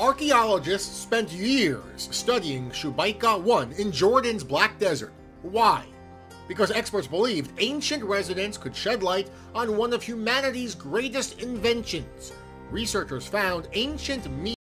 Archaeologists spent years studying Shubayqa 1 in Jordan's Black Desert. Why? Because experts believed ancient residents could shed light on one of humanity's greatest inventions. Researchers found ancient meat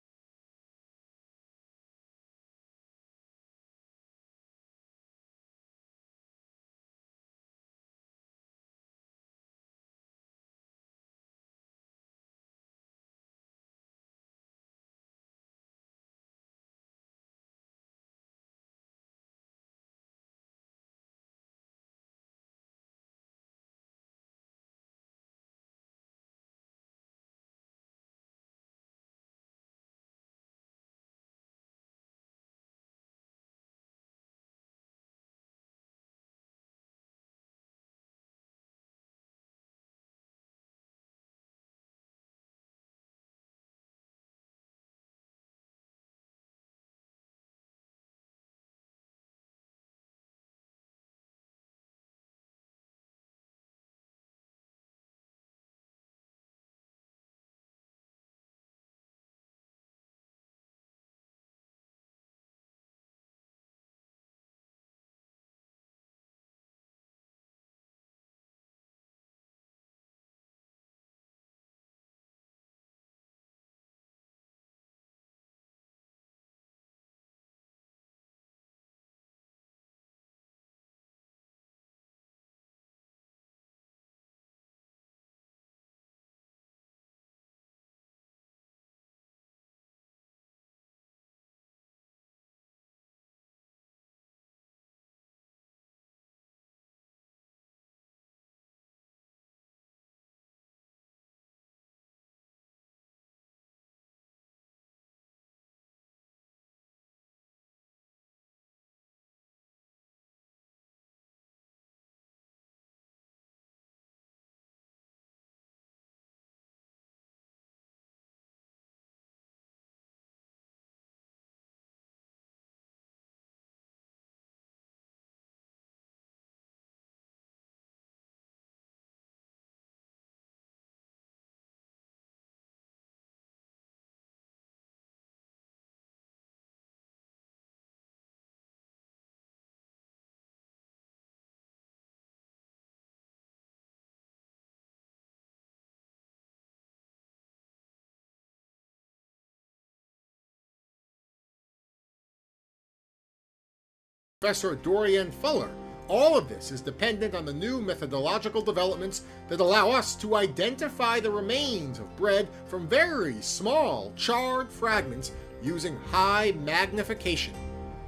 Professor Dorian Fuller. All of this is dependent on the new methodological developments that allow us to identify the remains of bread from very small, charred fragments using high magnification.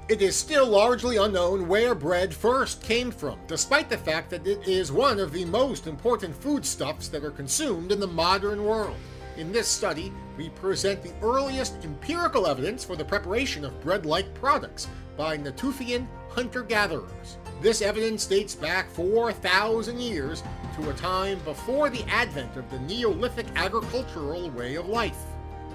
It is still largely unknown where bread first came from, despite the fact that it is one of the most important foodstuffs that are consumed in the modern world. In this study, we present the earliest empirical evidence for the preparation of bread-like products by Natufian hunter-gatherers. This evidence dates back 4,000 years to a time before the advent of the Neolithic agricultural way of life.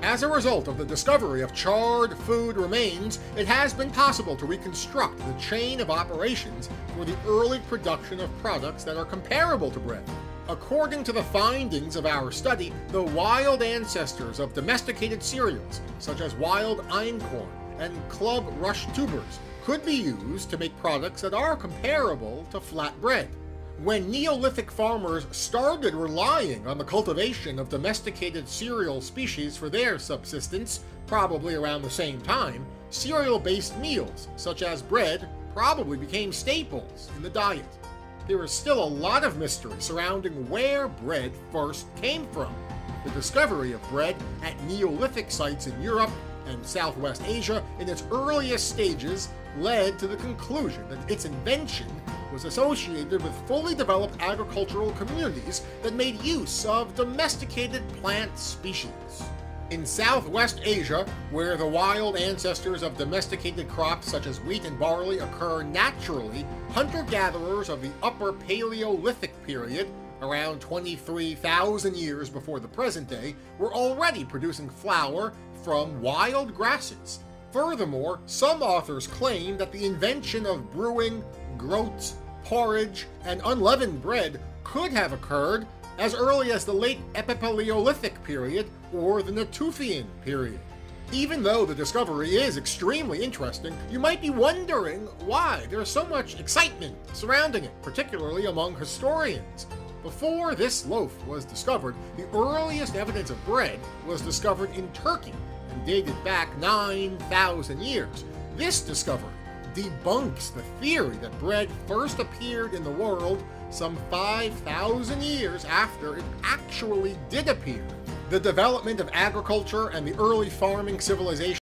As a result of the discovery of charred food remains, it has been possible to reconstruct the chain of operations for the early production of products that are comparable to bread. According to the findings of our study, the wild ancestors of domesticated cereals, such as wild einkorn and club rush tubers, could be used to make products that are comparable to flatbread. When Neolithic farmers started relying on the cultivation of domesticated cereal species for their subsistence, probably around the same time, cereal-based meals, such as bread, probably became staples in the diet. There is still a lot of mystery surrounding where bread first came from. The discovery of bread at Neolithic sites in Europe and Southwest Asia in its earliest stages led to the conclusion that its invention was associated with fully developed agricultural communities that made use of domesticated plant species. In Southwest Asia, where the wild ancestors of domesticated crops such as wheat and barley occur naturally, hunter-gatherers of the Upper Paleolithic period, around 23,000 years before the present day, were already producing flour from wild grasses, Furthermore, some authors claim that the invention of brewing, groats, porridge, and unleavened bread could have occurred as early as the late Epipaleolithic period or the Natufian period. Even though the discovery is extremely interesting, you might be wondering why there's so much excitement surrounding it, particularly among historians. Before this loaf was discovered, the earliest evidence of bread was discovered in Turkey and dated back 9,000 years. This discovery debunks the theory that bread first appeared in the world some 5,000 years after it actually did appear. The development of agriculture and the early farming civilization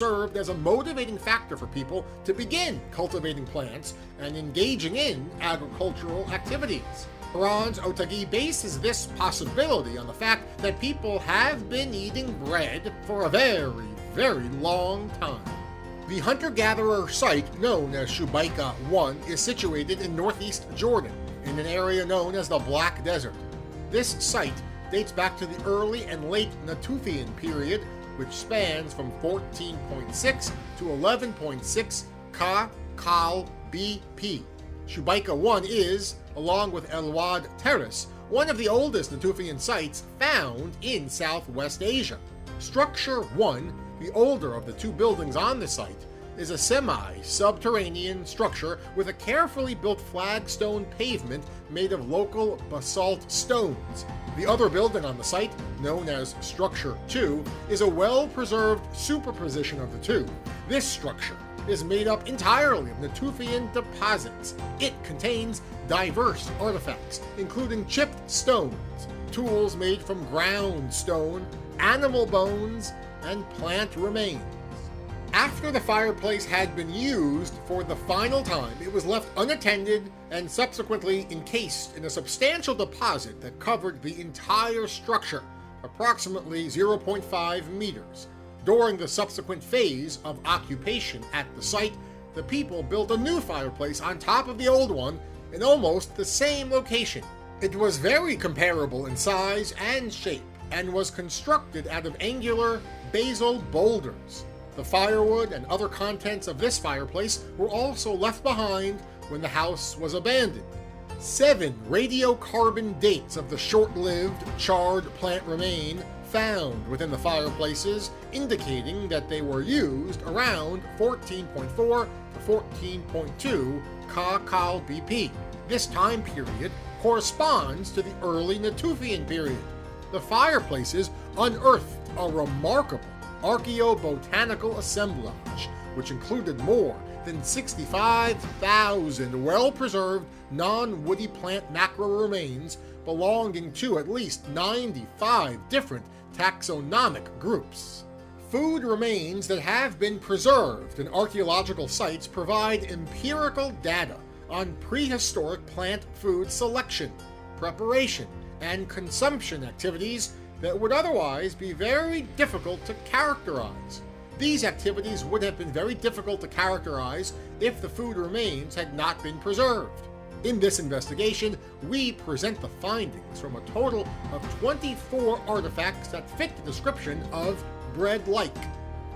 served as a motivating factor for people to begin cultivating plants and engaging in agricultural activities. Arranz-Otaegui bases this possibility on the fact that people have been eating bread for a very, very long time. The hunter-gatherer site known as Shubayqa 1 is situated in northeast Jordan, in an area known as the Black Desert. This site dates back to the early and late Natufian period which spans from 14.6 to 11.6 Ka cal BP. Shubayqa 1 is, along with El Wad Terrace, one of the oldest Natufian sites found in Southwest Asia. Structure 1, the older of the two buildings on the site, is a semi-subterranean structure with a carefully built flagstone pavement made of local basalt stones. The other building on the site, known as Structure 2, is a well-preserved superposition of the two. This structure is made up entirely of Natufian deposits. It contains diverse artifacts, including chipped stones, tools made from ground stone, animal bones, and plant remains. After the fireplace had been used for the final time, it was left unattended and subsequently encased in a substantial deposit that covered the entire structure, approximately 0.5 meters. During the subsequent phase of occupation at the site, the people built a new fireplace on top of the old one in almost the same location. It was very comparable in size and shape and was constructed out of angular basalt boulders. The firewood and other contents of this fireplace were also left behind when the house was abandoned. Seven radiocarbon dates of the short-lived, charred plant remain found within the fireplaces, indicating that they were used around 14.4 to 14.2 Ka cal BP. This time period corresponds to the early Natufian period. The fireplaces unearthed a remarkable archaeobotanical assemblage, which included more than 65,000 well-preserved non-woody plant macro remains belonging to at least 95 different taxonomic groups. Food remains that have been preserved in archaeological sites provide empirical data on prehistoric plant food selection, preparation, and consumption activities that would otherwise be very difficult to characterize. These activities would have been very difficult to characterize if the food remains had not been preserved. In this investigation, we present the findings from a total of 24 artifacts that fit the description of bread-like.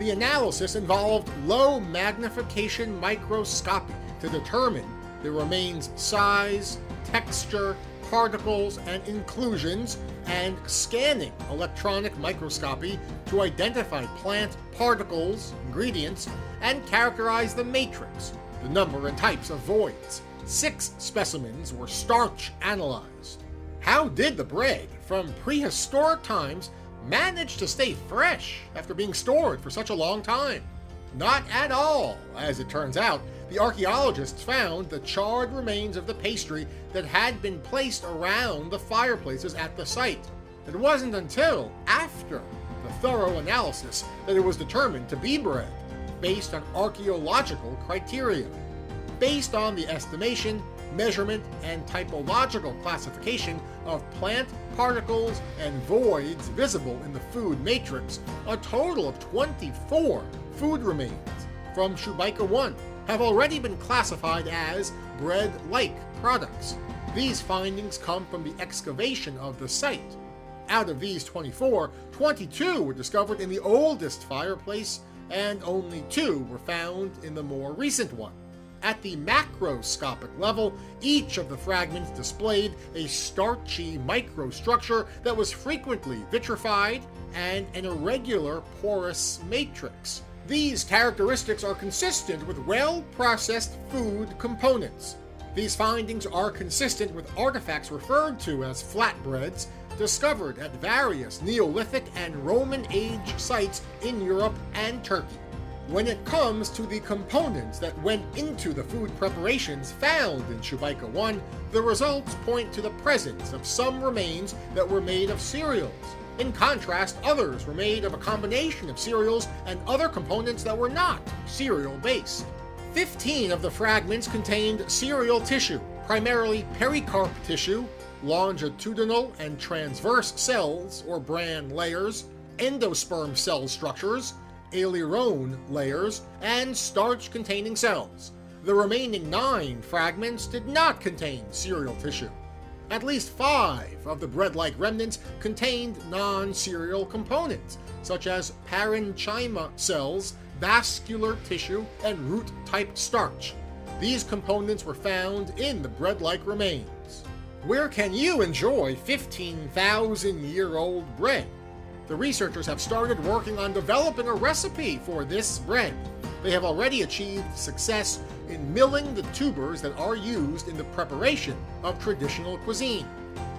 The analysis involved low magnification microscopy to determine the remains' size, texture, particles and inclusions, and scanning electronic microscopy to identify plant particles, ingredients, and characterize the matrix, the number and types of voids. Six specimens were starch analyzed. How did the bread from prehistoric times manage to stay fresh after being stored for such a long time? Not at all, as it turns out the archaeologists found the charred remains of the pastry that had been placed around the fireplaces at the site. It wasn't until after the thorough analysis that it was determined to be bread, based on archaeological criteria. Based on the estimation, measurement, and typological classification of plant particles and voids visible in the food matrix, a total of 24 food remains from Shubayqa 1 have already been classified as bread-like products. These findings come from the excavation of the site. Out of these 24, 22 were discovered in the oldest fireplace, and only two were found in the more recent one. At the macroscopic level, each of the fragments displayed a starchy microstructure that was frequently vitrified and an irregular porous matrix. These characteristics are consistent with well-processed food components. These findings are consistent with artifacts referred to as flatbreads discovered at various Neolithic and Roman Age sites in Europe and Turkey. When it comes to the components that went into the food preparations found in Shubayqa 1, the results point to the presence of some remains that were made of cereals, in contrast, others were made of a combination of cereals and other components that were not cereal-based. Fifteen of the fragments contained cereal tissue, primarily pericarp tissue, longitudinal and transverse cells, or bran layers, endosperm cell structures, aleurone layers, and starch-containing cells. The remaining nine fragments did not contain cereal tissue. At least five of the bread-like remnants contained non-cereal components, such as parenchyma cells, vascular tissue, and root-type starch. These components were found in the bread-like remains. Where can you enjoy 15,000-year-old bread? The researchers have started working on developing a recipe for this bread. They have already achieved success in milling the tubers that are used in the preparation of traditional cuisine.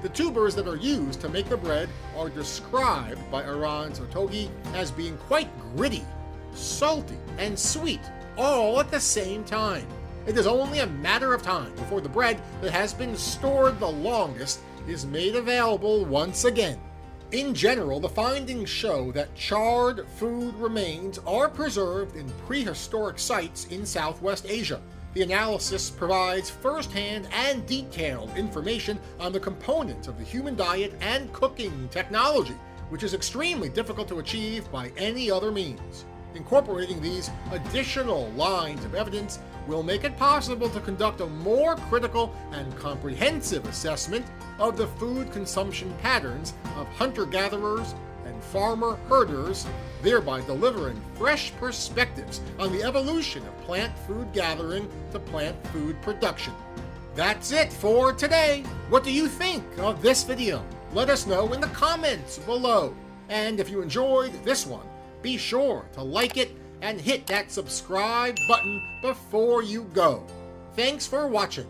The tubers that are used to make the bread are described by Arranz-Otaegui as being quite gritty, salty, and sweet, all at the same time. It is only a matter of time before the bread that has been stored the longest is made available once again. In general, the findings show that charred food remains are preserved in prehistoric sites in Southwest Asia. The analysis provides first-hand and detailed information on the components of the human diet and cooking technology, which is extremely difficult to achieve by any other means. Incorporating these additional lines of evidence will make it possible to conduct a more critical and comprehensive assessment of the food consumption patterns of hunter-gatherers and farmer-herders, thereby delivering fresh perspectives on the evolution of plant food gathering to plant food production. That's it for today! What do you think of this video? Let us know in the comments below. And if you enjoyed this one, be sure to like it and hit that subscribe button before you go. Thanks for watching.